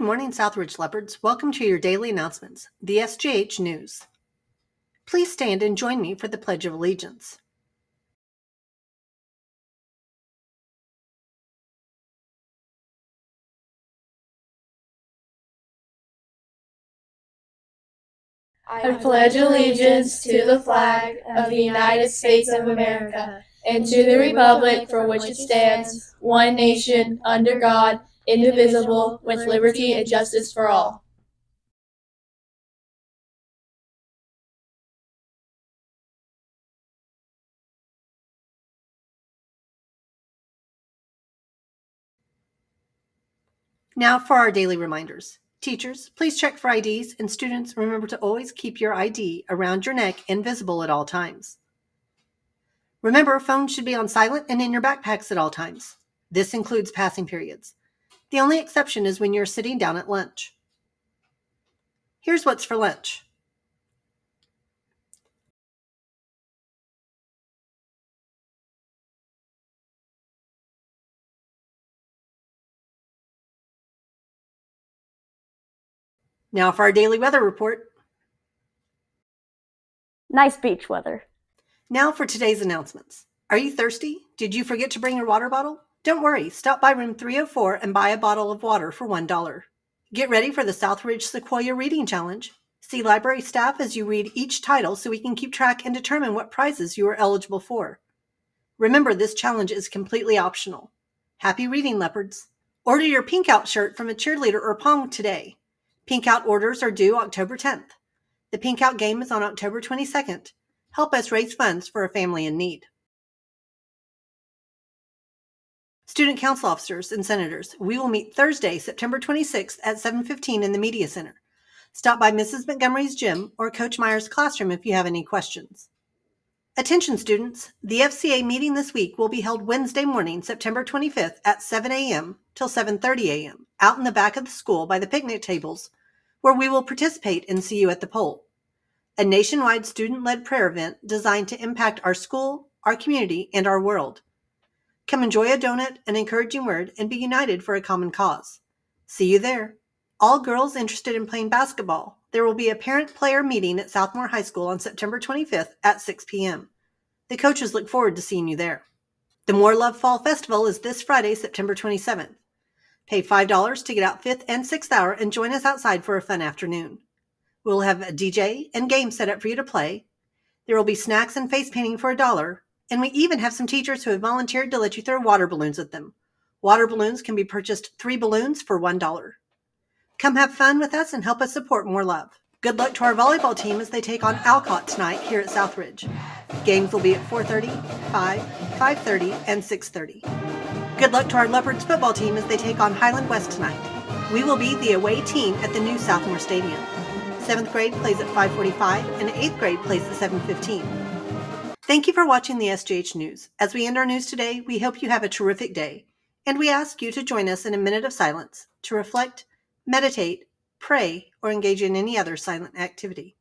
Good morning, Southridge Leopards. Welcome to your daily announcements, the SJH News. Please stand and join me for the Pledge of Allegiance. I pledge allegiance to the flag of the United States of America and to the republic for which it stands, one nation, under God, indivisible, with liberty and justice for all. Now for our daily reminders. Teachers, please check for IDs, and students, remember to always keep your ID around your neck and visible at all times. Remember, phones should be on silent and in your backpacks at all times. This includes passing periods. The only exception is when you're sitting down at lunch. Here's what's for lunch. Now for our daily weather report. Nice beach weather. Now for today's announcements. Are you thirsty? Did you forget to bring your water bottle? Don't worry, stop by room 304 and buy a bottle of water for $1. Get ready for the Southridge Sequoyah Reading Challenge. See library staff as you read each title so we can keep track and determine what prizes you are eligible for. Remember, this challenge is completely optional. Happy reading, leopards! Order your pink out shirt from a cheerleader or pong today. Pink out orders are due October 10th. The pink out game is on October 22nd. Help us raise funds for a family in need. Student council officers and senators, we will meet Thursday, September 26th at 7:15 in the Media Center. Stop by Mrs. Montgomery's gym or Coach Meyer's classroom if you have any questions. Attention students, the FCA meeting this week will be held Wednesday morning, September 25th at 7 a.m. till 7:30 a.m. out in the back of the school by the picnic tables where we will participate and see you at the Pole. A nationwide student led prayer event designed to impact our school, our community, and our world. Come enjoy a donut, an encouraging word, and be united for a common cause. See you there. All girls interested in playing basketball, there will be a parent player meeting at Southmoore High School on September 25th at 6 p.m. The coaches look forward to seeing you there. The Moore Love Fall Festival is this Friday, September 27th. Pay $5 to get out 5th and 6th hour and join us outside for a fun afternoon. We'll have a DJ and games set up for you to play. There will be snacks and face painting for a dollar, and we even have some teachers who have volunteered to let you throw water balloons at them. Water balloons can be purchased three balloons for $1. Come have fun with us and help us support more love. Good luck to our volleyball team as they take on Alcott tonight here at Southridge. Games will be at 4:30, 5, 5:30, and 6:30. Good luck to our Leopards football team as they take on Highland West tonight. We will be the away team at the new Southmoore Stadium. 7th grade plays at 5:45 and 8th grade plays at 7:15. Thank you for watching the SJH News. As we end our news today, we hope you have a terrific day, and we ask you to join us in a minute of silence to reflect, meditate, pray, or engage in any other silent activity.